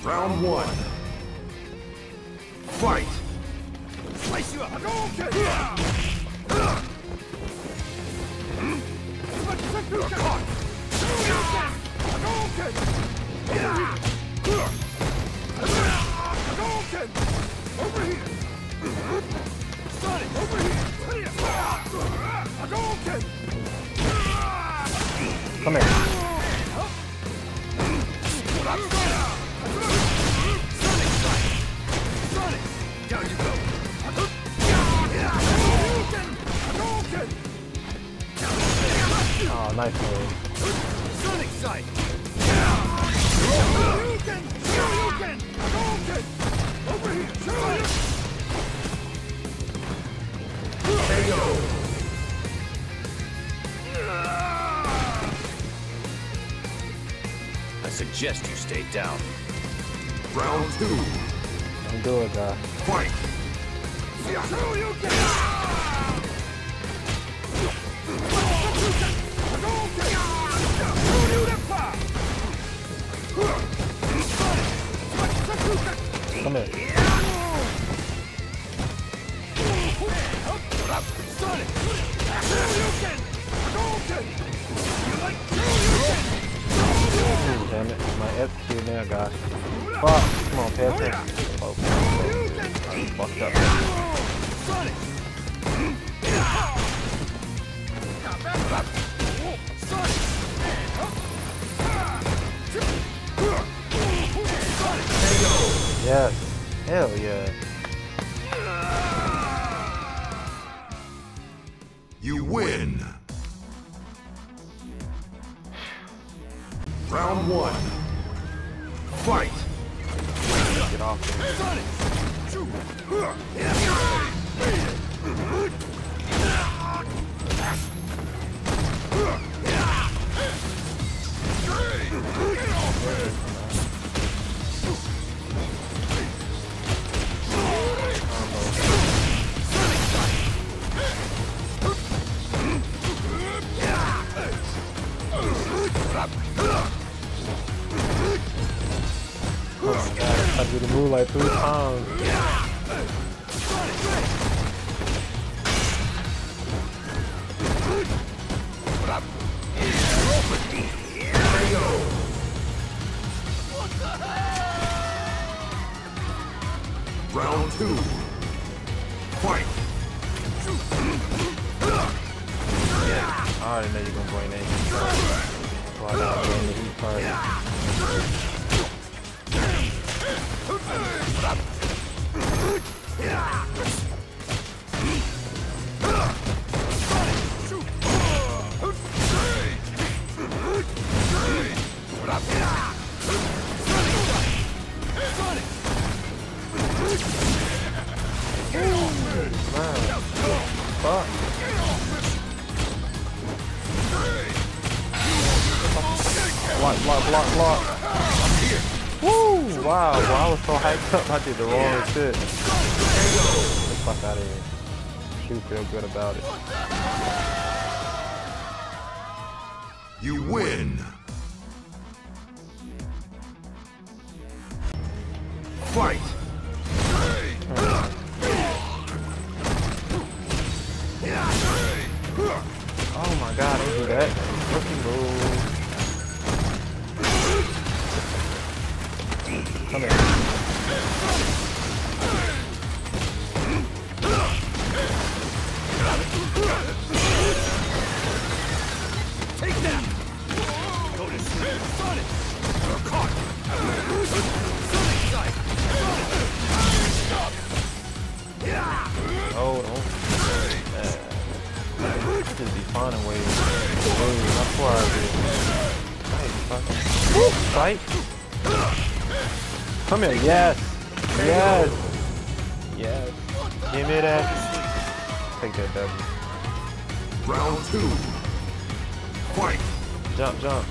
Round one. Fight! Over here! Sonic, over here! Hadouken! Come here. Oh, nice move. Sonic Sight! Over here! Sonic! I suggest you stay down. Round two. Don't do it, guy. Fight! Come here. Ooh, damn it. My FQ now, guys. Fuck. Come on, pay attention. Oh, I fucked up. Yes. Hell yeah. Oh my god, I do the move like three times. Round two. Fight! I already know you're gonna bring that I gotta bring the heat party. Man, fuck. Block, block, block, block. Woo! Wow, well, I was so hyped up, I did the wrong shit. Get the fuck out of here. She feel good about it. You win! Fight! Fight. Come here, yes. Yes. Yes. Give me that. Take that W. Round two. Fight! Jump, jump.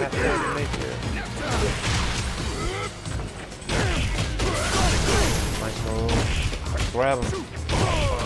Got that make here. Nice move. Grab him.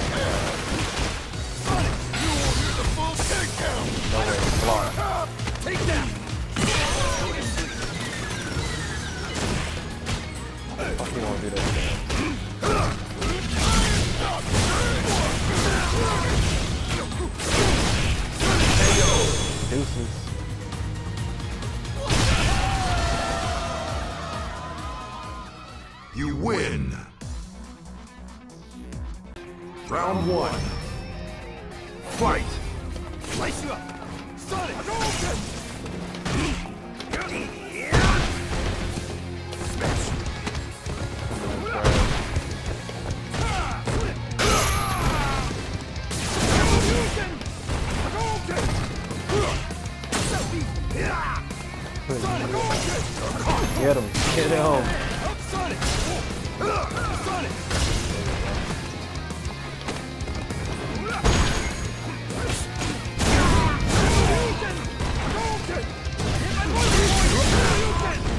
pretty. Get him. Get him.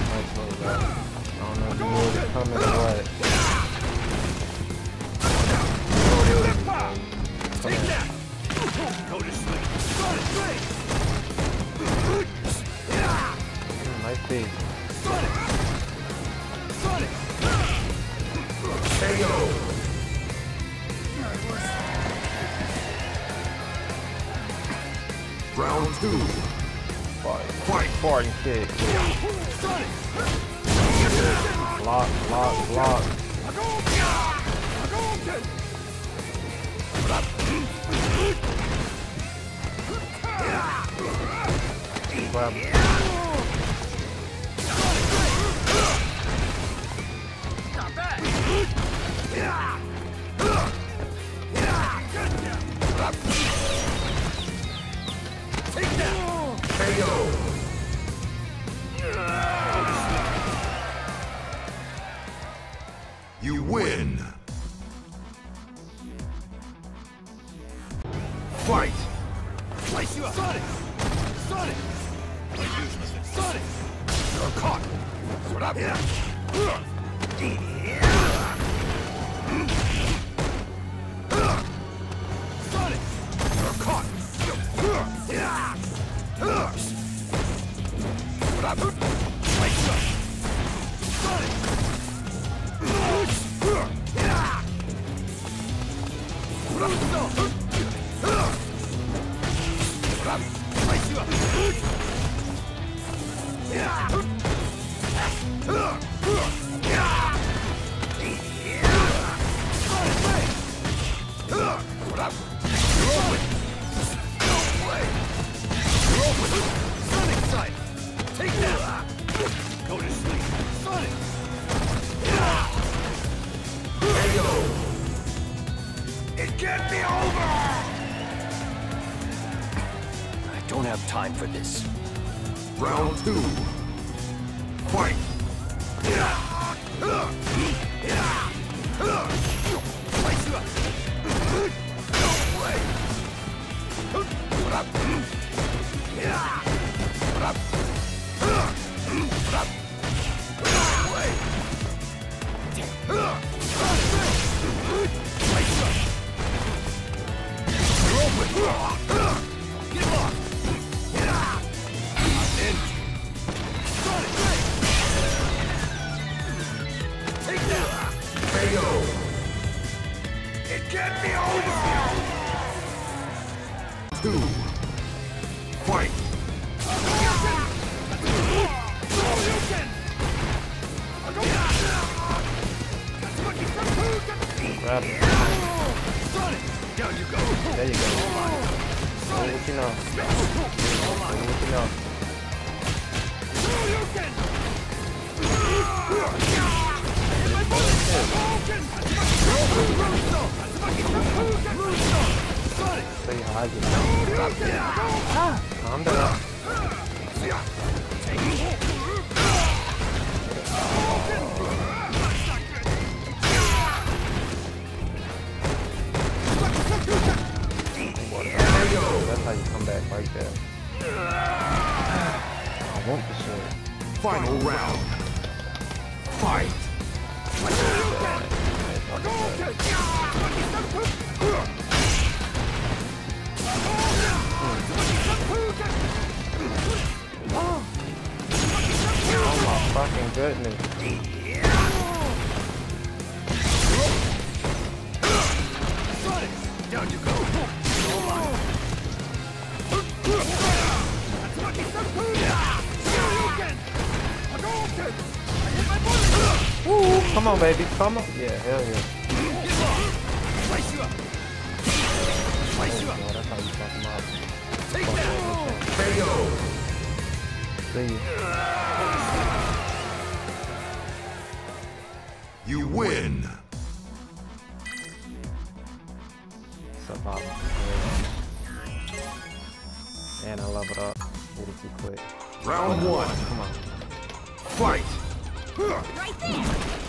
Nice. I don't know if you knew it coming. block, block, block. Grab. Take that! KO! Win! Fight! Sonic! Sonic! Sonic! You're caught! What up? Don't have time for this. Round two. Fight! up. There you go. Overkill. Overkill. सही हार हाँ काम डरा that's how you come back like that. I want the sword. Final round. Fight! On, baby. Come on. Yeah, hell yeah. Slice you up. Slice you up. Yeah, that's how you fuck 'em up. Take that. KO. See you. You win. What's? And I leveled up. Did it too quick. Round one. Come on. Fight. Right there!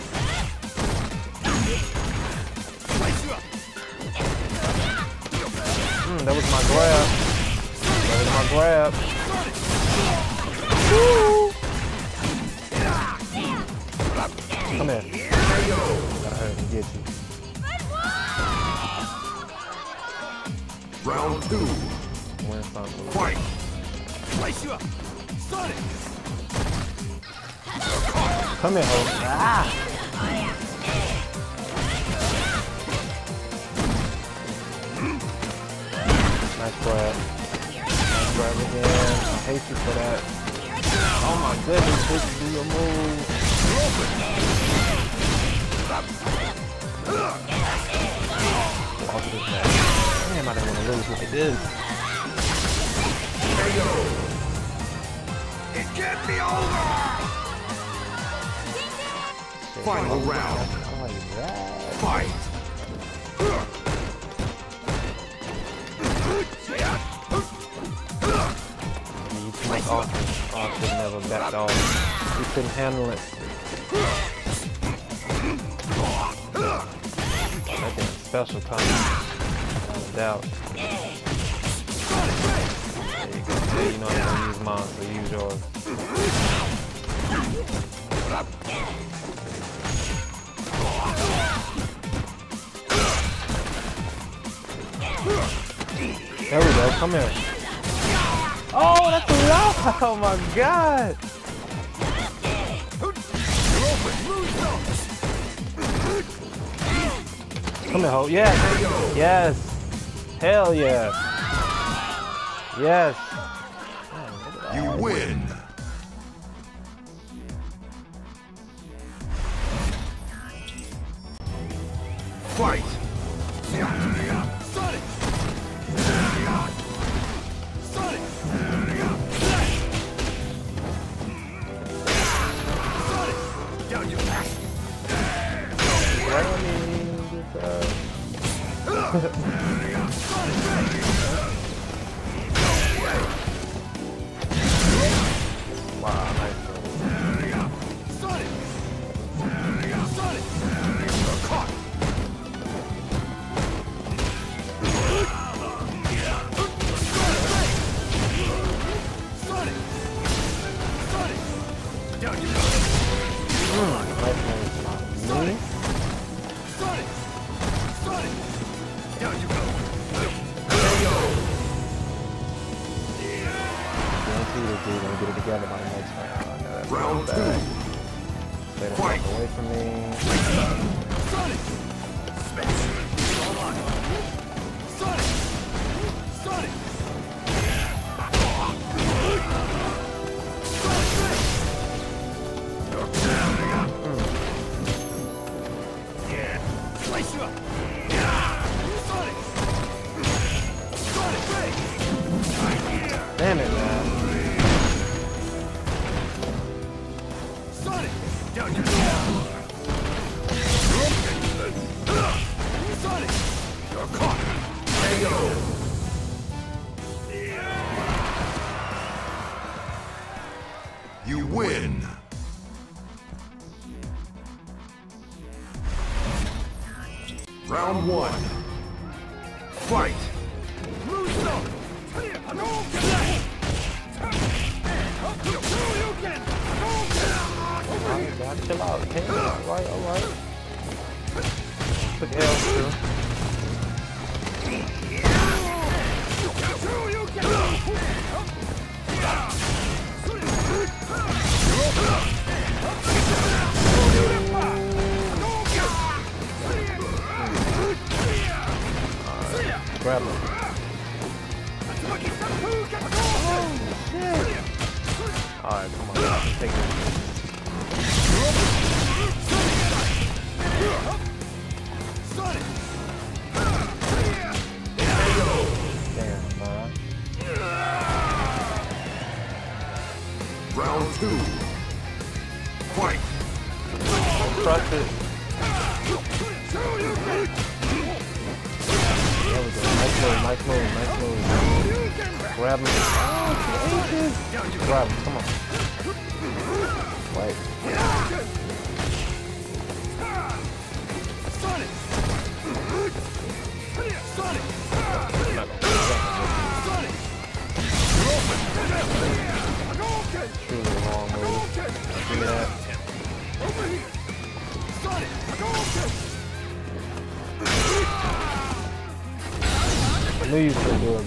that was my grab. That was my grab. Come here. Gotta hurry and get you. Round two. Win something. Fight. Slice you up. Sonic. Come here, host. Ah! Nice grab. Nice grab again. I hate you for that. Oh my goodness, bitch, do your move. Off this match. Damn, I didn't want to lose like this. KO. It can't be over. Final round. Fight. Offense. Oh, could never backed off. You couldn't handle it. That thing special. Without a doubt. There you go. Yeah, you know I'm gonna use mine, so use yours. There we go. Come here. Oh, that's a lot. Oh my god. Come here, Ho. Yes. Yes. Hell yes. Yes. You win.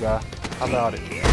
guy. How about it?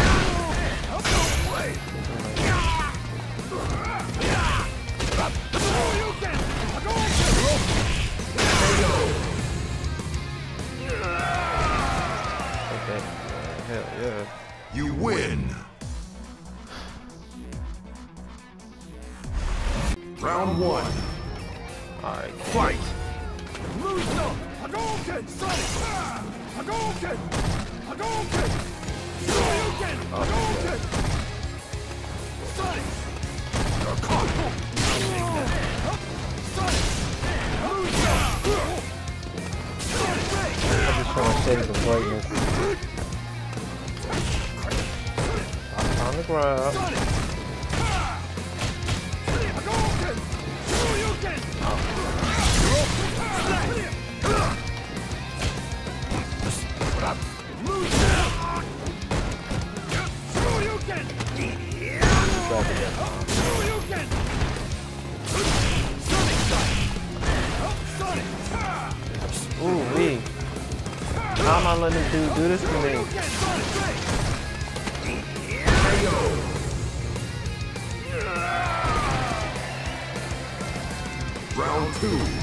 two.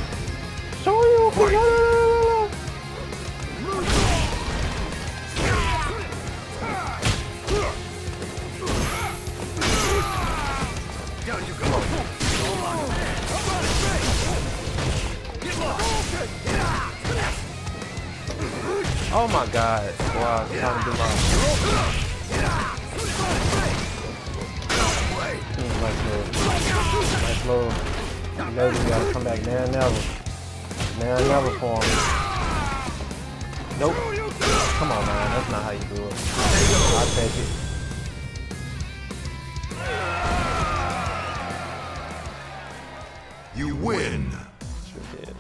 You Oh my god. Wow, time to do my mm, Nice nice you know you gotta come back now never. Now never for him. Nope. Come on, man. That's not how you do it. i take it. You win. Sure did.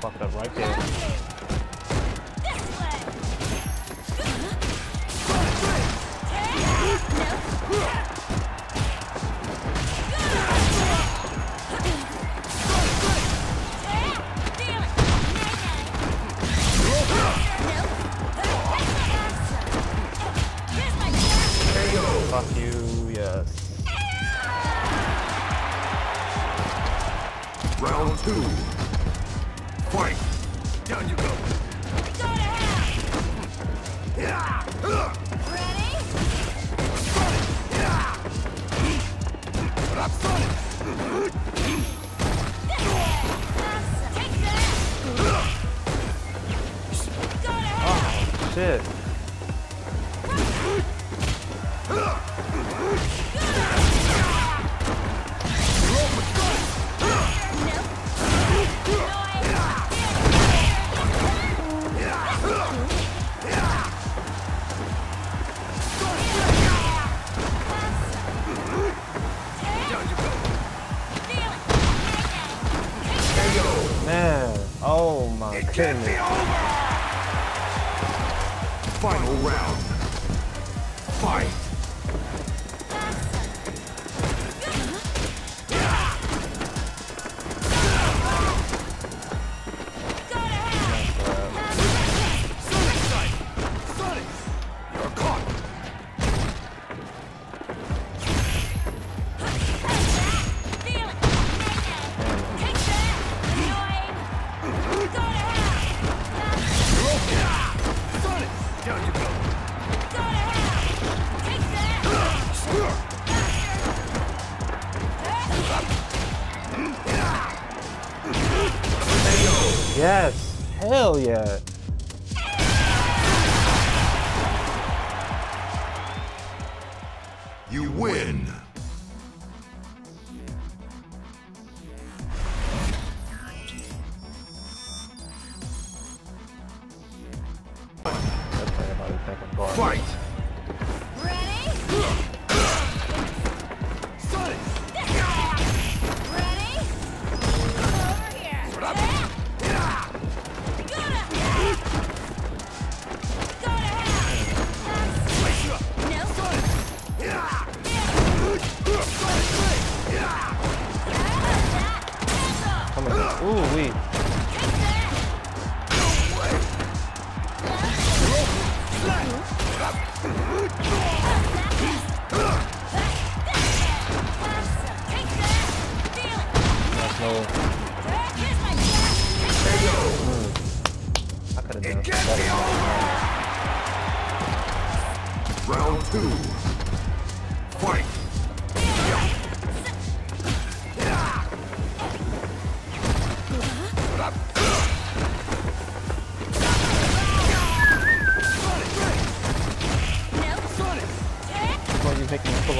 Fucked up right there. shit.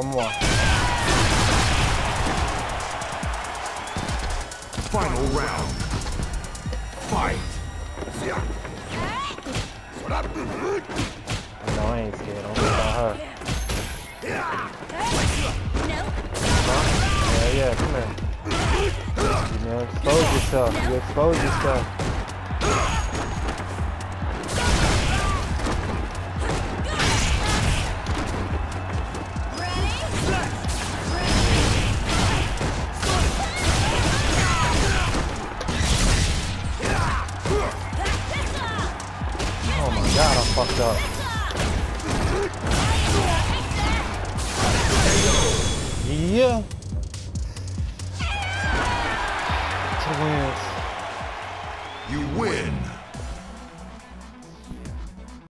en moi. Final round. Fight. Annoying scared. I'm about Yeah, yeah, come here. You expose yourself. You expose yourself. up.